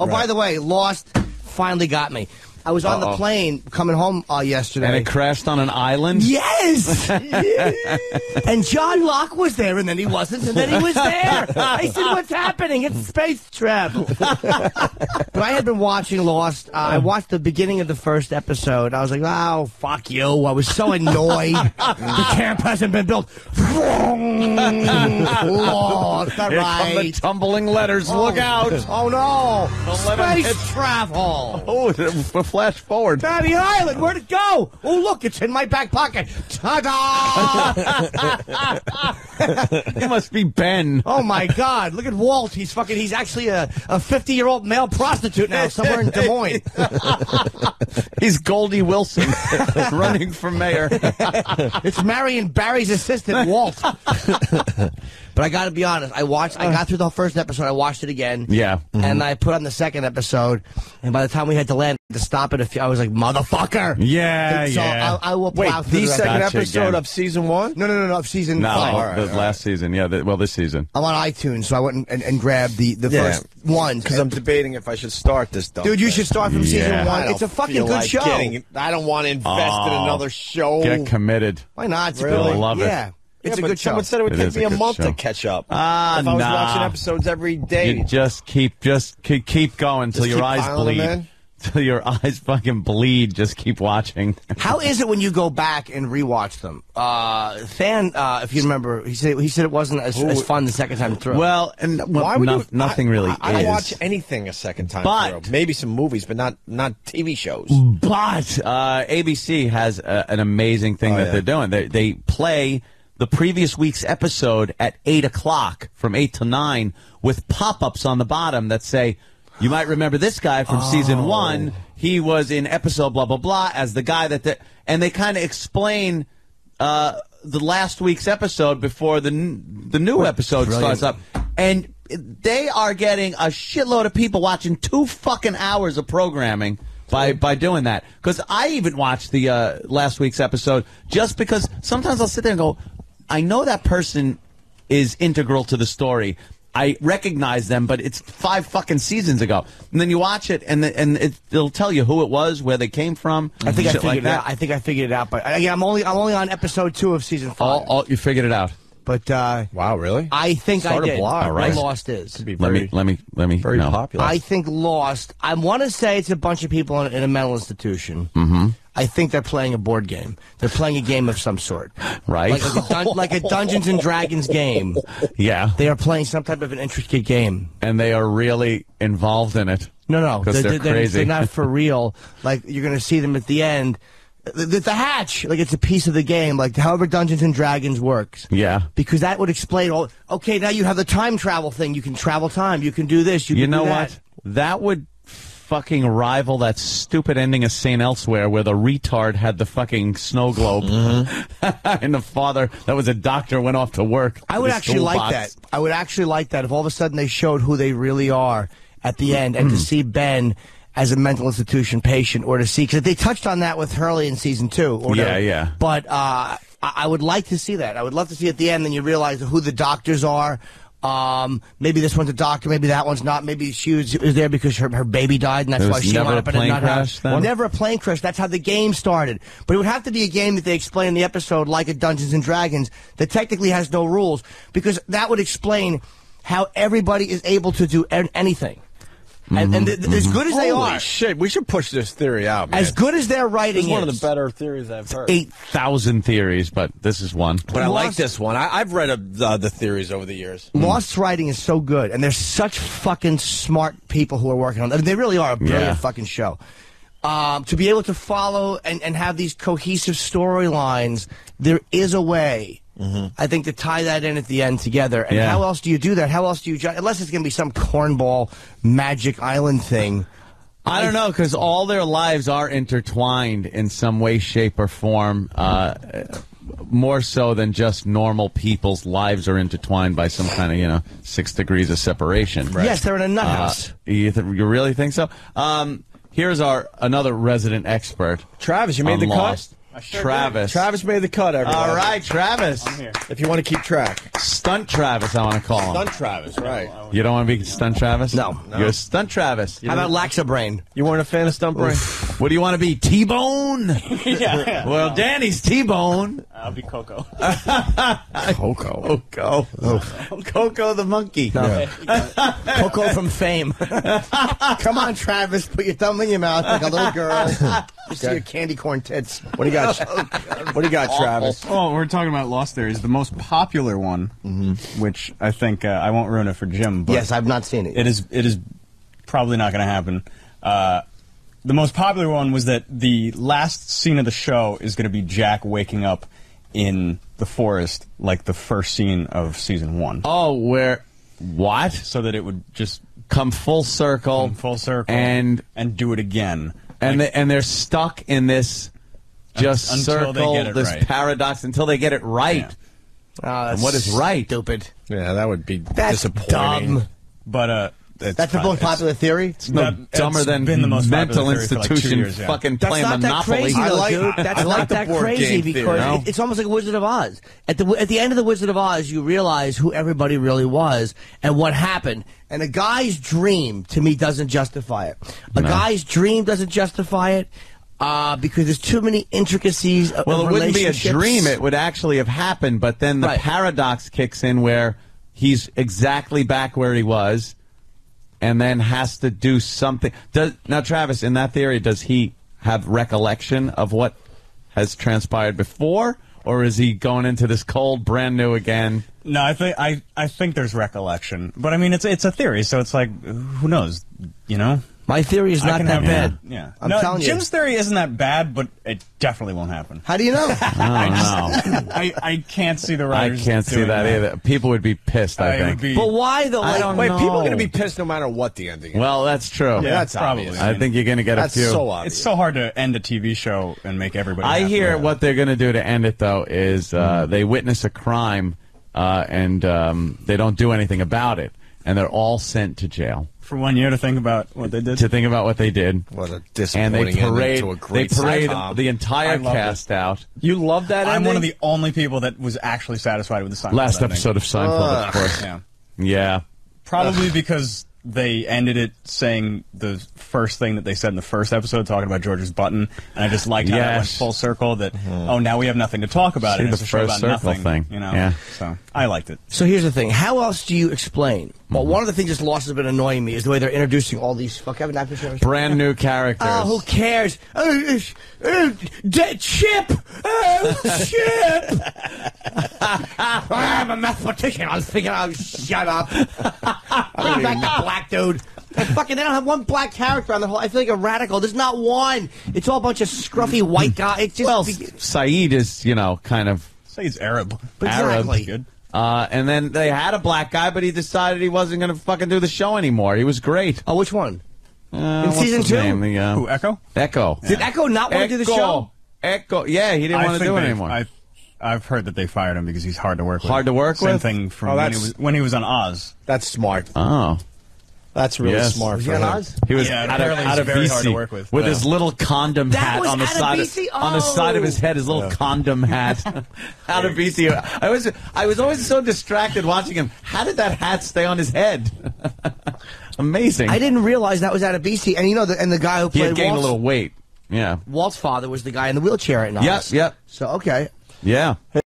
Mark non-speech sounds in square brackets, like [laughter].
Oh, by the way, Lost finally got me. I was on the Uh-oh. plane coming home uh, yesterday. And it crashed on an island? Yes! [laughs] [laughs] and John Locke was there, and then he wasn't, and then he was there. I said, What's happening? It's space travel. [laughs] but I had been watching Lost. Uh, I watched the beginning of the first episode. I was like, Oh, fuck you. I was so annoyed. the camp hasn't been built. Lost, all Here come the tumbling letters. Look out. Oh, no. Don't Space travel. [laughs] Oh, flash forward. Daddy Island, where'd it go? Oh, look, it's in my back pocket. Ta-da! [laughs] It must be Ben. oh my God! Look at Walt. He's fucking. He's actually a a fifty-year-old male prostitute now, somewhere in Des Moines. [laughs] He's Goldie Wilson running for mayor. It's Marion Barry's assistant, Walt. but I got to be honest. I watched. I got through the first episode. I watched it again. Yeah. And mm-hmm. I put on the second episode, and by the time we had to land to stop it, a few, I was like, "Motherfucker!" Yeah, And so yeah. I, I will Wait, through the rest. second Gotcha episode again. of season one? No, no, no, no. Season no, five. the last season. Yeah, the, well, this season. I'm on iTunes, so I went and, and grabbed the, the Yeah. first one. Because I'm debating if I should start this. dumb Dude, you should start from Yeah. season one. It's a fucking good like show. getting- I don't want to invest in Oh. another show. Get committed. Why not? It's Really? good one. Love it. Yeah, Yeah, it's a but good show. Someone said it would It take is a me a month show. to catch up. Ah, if I was nah. watching episodes every day. You just keep, just keep, keep going till Just your eyes piling them bleed. in? [laughs] Till your eyes fucking bleed. Just keep watching. How is it when you go back and rewatch them? Uh, Fan, uh, if you remember, he said he said it wasn't as, as fun the second time through. Well, and well, Why would no- you, nothing I, really I, I watch anything a second time But- through. Maybe some movies, but not not TV shows. But uh, ABC has a, an amazing thing Oh, that yeah. they're doing. They, they play the previous week's episode at 8 o'clock from 8 to 9 with pop ups on the bottom that say, you might remember this guy from season one. He was in episode blah, blah, blah as the guy that, the, and they kind of explain uh, the last week's episode before the, n- the new episode brilliant. starts up. And they are getting a shitload of people watching two fucking hours of programming by by doing that. Because I even watched the uh, last week's episode just because sometimes I'll sit there and go, I know that person is integral to the story. I recognize them, but it's five fucking seasons ago. And then you watch it, and the, and it, it'll tell you who it was, where they came from. I think I figured like it out. I think I figured it out. But again, I'm only I'm only on episode two of season five. you figured it out. But uh, Wow, really? I think Start I a did. blog, All right. Lost is. Could be Let me let me let me very no. popular. I think Lost. I want to say it's a bunch of people in, in a mental institution. Mm-hmm. I think they're playing a board game. They're playing a game of some sort, [laughs] Right. Like, like, a, dun- like a Dungeons and Dragons game. [laughs] Yeah. They are playing some type of an intricate game. and they are really involved in it. No, no, because they're, crazy. They're not for real. Like you're going to see them at the end. The, the, hatch, like it's a piece of the game, like however Dungeons and Dragons works. yeah. Because that would explain all. Okay, now you have the time travel thing. You can travel time. You can do this. You, You can know do that. what? That would fucking rival that stupid ending of St. Elsewhere where the retard had the fucking snow globe [laughs] and the father that was a doctor went off to work. I would actually like toolbox. that. I would actually like that if all of a sudden they showed who they really are at the end, and to Mm. see Ben as a mental institution patient, or to see because they touched on that with Hurley in season two. Or Yeah, whatever. yeah. But uh, I, I would like to see that. I would love to see at the end, then you realize who the doctors are. Um, maybe this one's a doctor, maybe that one's not. Maybe she was, was there because her, her baby died, and that's why she never wound a up in plane nut house. crash then? Never a plane crash. That's how the game started. But it would have to be a game that they explain in the episode, like a Dungeons and Dragons, that technically has no rules, because that would explain how everybody is able to do an- anything. And, and th- th- as good as they Holy are, shit, we should push this theory out, man. as good as their writing This is one of the better theories I've heard. 8,000 theories, but this is one. But I like this one. I, I've read uh, the theories over the years. Lost's writing is so good, and they're such fucking smart people who are working on it. I mean, they really are a brilliant Yeah. fucking show. Um, to be able to follow and, and have these cohesive storylines, there is a way. I think to tie that in at the end together. And Yeah. how else do you do that? How else do you, ju- unless it's going to be some cornball magic island thing. I don't know because all their lives are intertwined in some way, shape, or form. Uh, more so than just normal people's lives are intertwined by some kind of you know six degrees of separation. Yes, they're in a nut Uh, you, th- you really think so? Um, here's our another resident expert. Travis, you made on the cut? Lost. Travis. Travis made the cut, everyone. All right, Travis. If you want to keep track. Stunt Travis, I want to call him. Stunt Travis, right. You don't want to be Stunt Travis? No. You're Stunt Travis. How about Laxa Brain? You weren't a fan of Stunt Brain? What do you want to be? T-Bone? [laughs] yeah. Well, Danny's T-Bone. Uh, I'll be Coco. [laughs] Coco. Coco. Coco the monkey. [laughs] Coco from Fame. Come on, Travis, put your thumb in your mouth like a little girl. You see your candy corn tits. What do you got? [laughs] what do you got, Travis? Oh, we're talking about Lost Theories. The most popular one, which I think uh, I won't ruin it for Jim. But Yes, I've not seen it. it is. It is probably not going to happen. Uh, the most popular one was that the last scene of the show is going to be Jack waking up in the forest, like the first scene of season one, Oh, where? What? so that it would just Come full circle. come full circle And and do it again. And they, and they're stuck in this just Until they circle, get it this right. paradox until they get it right. Yeah. Oh, that's And what is right? Stupid. Yeah, that would be That's disappointing. dumb. But uh, That's the most popular theory. It's no That- dumber than been the most mental popular theory for like institution years, yeah. fucking That's playing not that Monopoly. crazy, I though, like- dude. I- That's I not like the that board crazy game because theory. it- it's almost like Wizard of Oz. At the at the end of the Wizard of Oz, you realize who everybody really was and what happened. And a guy's dream, to me, doesn't justify it. A guy's dream doesn't justify it uh, because there's too many intricacies. Of, Well, it wouldn't be a dream. It would actually have happened, but then the Right. paradox kicks in where he's exactly back where he was and then has to do something. Does Now, Travis, in that theory, does he have recollection of what has transpired before? Or is he going into this cold, brand new again? No, I think I, I think there's recollection, but I mean it's it's a theory, so it's like who knows, you know? My theory is not can that have bad. Yeah, I'm no, telling you. Jim's theory isn't that bad, but it definitely won't happen. How do you know? [laughs] I don't know. I, I can't see the writers. I can't see doing that either. People would be pissed, I it think. be, but why though? I don't Wait, know. people are going to be pissed no matter what the ending is. Well, that's true. yeah, that's probably. obvious. I think you're going to get That's a few. so obvious. it's so hard to end a TV show and make everybody. I happy. hear what they're going to do to end it, though, is uh, they witness a crime uh, and um, they don't do anything about it, and they're all sent to jail for one year to think about what they did. to think about what they did. What a And disappointing they parade, ending to a they great parade sitcom. the entire loved cast out. You love that I'm ending? one of the only people that was actually satisfied with the Seinfeld Last ending. episode of Seinfeld, of course. Yeah, Yeah. probably because they ended it saying the first thing that they said in the first episode, talking about George's button, and I just liked how that went full circle. That mm-hmm. oh, now we have nothing to talk about. See, and it's the a show first about circle nothing, thing. you know. Yeah. So I liked it. So here's the thing. How else do you explain? Well, Mm-hmm. one of the things that's lost has been annoying me is the way they're introducing all these fuck Kevin Actor shows. Brand new characters. Oh, who cares? Uh, uh, uh, chip! Oh, Chip! I'm a mathematician. I was thinking, oh, shut up. [laughs] I'm back to black dude. And fucking, they don't have one black character on the whole. I feel like a radical. There's not one. It's all a bunch of scruffy white guys. It's just well, Sayid is, you know, kind of Say he's Arab. exactly. Good. Uh, and then they had a black guy, but he decided he wasn't going to fucking do the show anymore. He was great. Oh, which one? Uh, what's season his two? name? The, uh, Who Eko? Eko. Did Eko not want to do the show? Eko. Yeah, he didn't want to do it anymore. I, I've heard that they fired him because he's hard to work with. Hard to work Same with? Same thing from Oh, when, he was, when he was on Oz. That's smart. oh. That's really Yes. smart Was for he him. He was Yeah, out of, apparently out of very hard to BC work with. with his little condom That hat on the out of side on the side of his Oh. head, his little condom hat [laughs] Adebisi. I was I was always so distracted watching him. How did that hat stay on his head? [laughs] Amazing. I didn't realize that was Adebisi. And you know, the, and the guy who he played had gained Walt's, a little weight. Yeah. Walt's father was the guy in the wheelchair at Knox. Yep. Yep. So, okay. Yeah.